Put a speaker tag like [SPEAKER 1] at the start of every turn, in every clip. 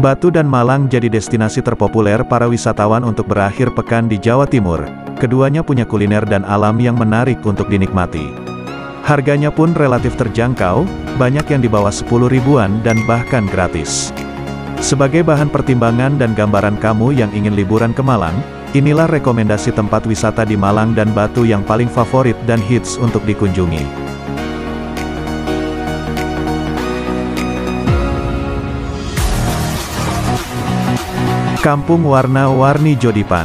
[SPEAKER 1] Batu dan Malang jadi destinasi terpopuler para wisatawan untuk berakhir pekan di Jawa Timur. Keduanya punya kuliner dan alam yang menarik untuk dinikmati. Harganya pun relatif terjangkau, banyak yang di bawah 10 ribuan dan bahkan gratis. Sebagai bahan pertimbangan dan gambaran kamu yang ingin liburan ke Malang, inilah rekomendasi tempat wisata di Malang dan Batu yang paling favorit dan hits untuk dikunjungi. Kampung Warna-Warni Jodipan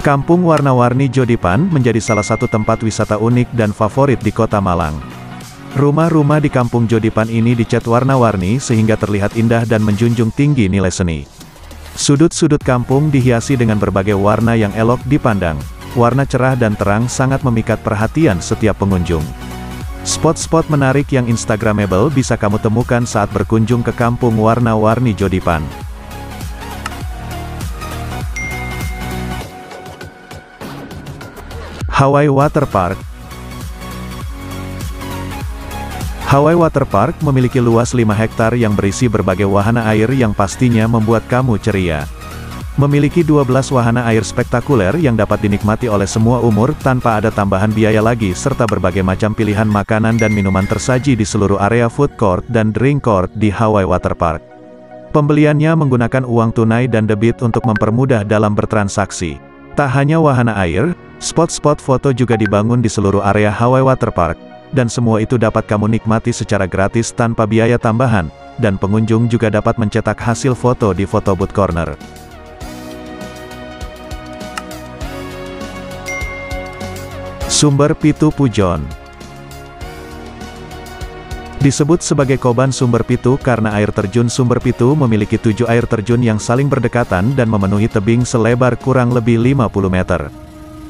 [SPEAKER 1] Kampung Warna-Warni Jodipan menjadi salah satu tempat wisata unik dan favorit di kota Malang. Rumah-rumah di Kampung Jodipan ini dicat warna-warni sehingga terlihat indah dan menjunjung tinggi nilai seni. Sudut-sudut kampung dihiasi dengan berbagai warna yang elok dipandang. Warna cerah dan terang sangat memikat perhatian setiap pengunjung. Spot-spot menarik yang instagramable bisa kamu temukan saat berkunjung ke kampung warna-warni Jodipan. Hawaii Water Park Hawaii Water Park memiliki luas 5 hektar yang berisi berbagai wahana air yang pastinya membuat kamu ceria. Memiliki 12 wahana air spektakuler yang dapat dinikmati oleh semua umur tanpa ada tambahan biaya lagi serta berbagai macam pilihan makanan dan minuman tersaji di seluruh area food court dan drink court di Hawaii Water Park. Pembeliannya menggunakan uang tunai dan debit untuk mempermudah dalam bertransaksi. Tak hanya wahana air, spot-spot foto juga dibangun di seluruh area Hawaii Water Park, dan semua itu dapat kamu nikmati secara gratis tanpa biaya tambahan, dan pengunjung juga dapat mencetak hasil foto di photo booth corner. Sumber Pitu Pujon Disebut sebagai Koban Sumber Pitu karena air terjun Sumber Pitu memiliki tujuh air terjun yang saling berdekatan dan memenuhi tebing selebar kurang lebih 50 meter.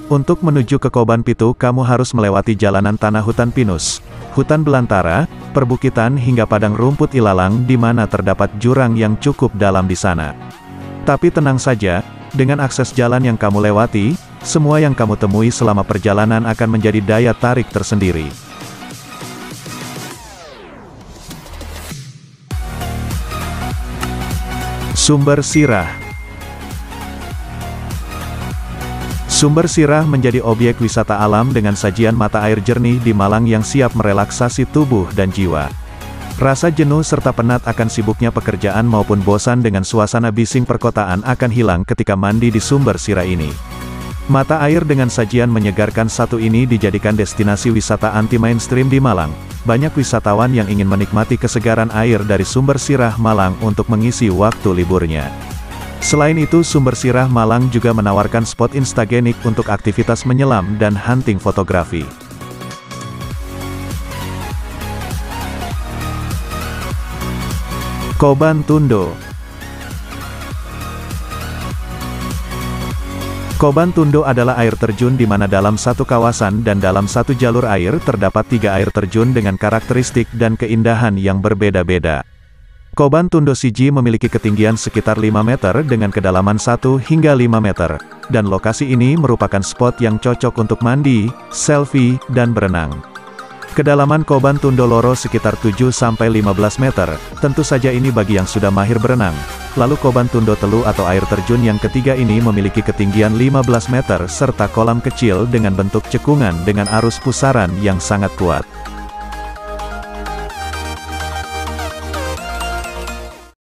[SPEAKER 1] Untuk menuju ke Koban Pitu kamu harus melewati jalanan tanah hutan pinus, hutan belantara, perbukitan hingga padang rumput ilalang di mana terdapat jurang yang cukup dalam di sana. Tapi tenang saja, dengan akses jalan yang kamu lewati, semua yang kamu temui selama perjalanan akan menjadi daya tarik tersendiri. Sumber Sirah Sumber Sirah menjadi objek wisata alam dengan sajian mata air jernih di Malang yang siap merelaksasi tubuh dan jiwa. Rasa jenuh serta penat akan sibuknya pekerjaan maupun bosan dengan suasana bising perkotaan akan hilang ketika mandi di sumber sirah ini. Mata air dengan sajian menyegarkan satu ini dijadikan destinasi wisata anti-mainstream di Malang. Banyak wisatawan yang ingin menikmati kesegaran air dari sumber sirah Malang untuk mengisi waktu liburnya. Selain itu sumber sirah Malang juga menawarkan spot instagenik untuk aktivitas menyelam dan hunting fotografi. Koban Tundo Koban Tundo adalah air terjun di mana dalam satu kawasan dan dalam satu jalur air terdapat tiga air terjun dengan karakteristik dan keindahan yang berbeda-beda. Koban Tundo Siji memiliki ketinggian sekitar 5 meter dengan kedalaman 1 hingga 5 meter, dan lokasi ini merupakan spot yang cocok untuk mandi, selfie, dan berenang. Kedalaman Koban Tundoloro sekitar 7-15 meter, tentu saja ini bagi yang sudah mahir berenang. Lalu Koban Tundo Telu atau air terjun yang ketiga ini memiliki ketinggian 15 meter serta kolam kecil dengan bentuk cekungan dengan arus pusaran yang sangat kuat.